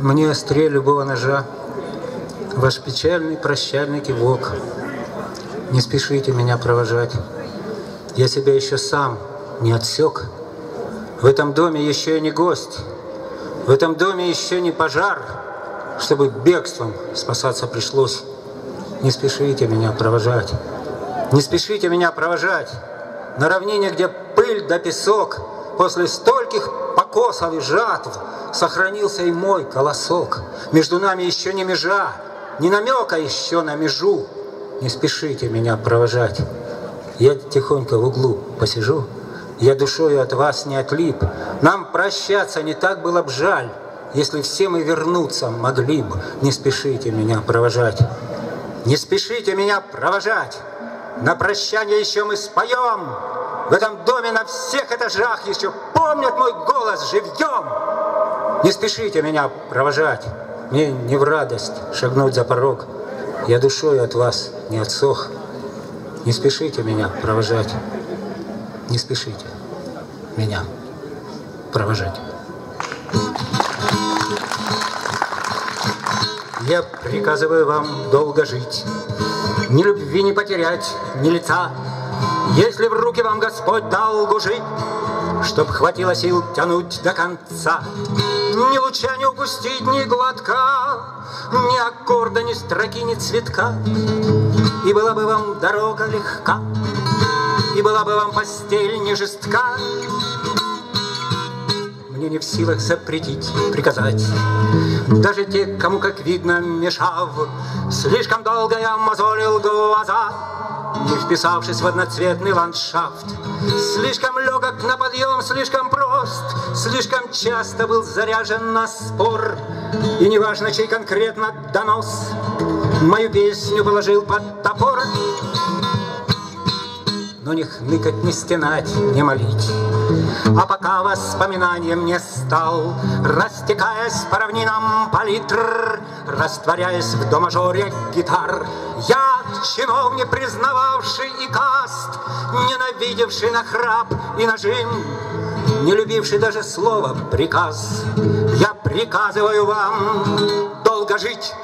Мне острее любого ножа Ваш печальный прощальный кивок. Не спешите меня провожать. Я себя еще сам не отсек. В этом доме еще я не гость. В этом доме еще не пожар, чтобы бегством спасаться пришлось. Не спешите меня провожать. Не спешите меня провожать. На равнине, где пыль да песок, после стольких покосов и жатв сохранился и мой колосок. Между нами еще не межа, ни намека еще на межу. Не спешите меня провожать. Я тихонько в углу посижу, я душою от вас не отлип. Нам прощаться не так было б жаль, если все мы вернуться могли бы. Не спешите меня провожать. Не спешите меня провожать. На прощание еще мы споем. В этом доме на всех этажах еще помнят мой голос живьем. Не спешите меня провожать. Мне не в радость шагнуть за порог. Я душой от вас не отсох. Не спешите меня провожать. Не спешите меня провожать. Я приказываю вам долго жить, Ни любви не потерять, ни лица. Если в руки вам Господь дал гужить, Чтоб хватило сил тянуть до конца, Ни луча не упустить, ни глотка, Ни аккорда, ни строки, ни цветка, И была бы вам дорога легка, И была бы вам постель не жестка, мне не в силах запретить, приказать. Даже те, кому, как видно, мешав, Слишком долго я мозолил глаза, Не вписавшись в одноцветный ландшафт. Слишком легок на подъем, слишком прост, Слишком часто был заряжен на спор, И неважно, чей конкретно донос, Мою песню положил под топор, но не хныкать, не стенать, не молить. А пока воспоминанием не стал, Растекаясь по равнинам палитр, Растворяясь в домажоре гитар, Я, чиновник, признававший и каст, Ненавидевший нахрап и нажим, Не любивший даже слова приказ, Я приказываю вам долго жить.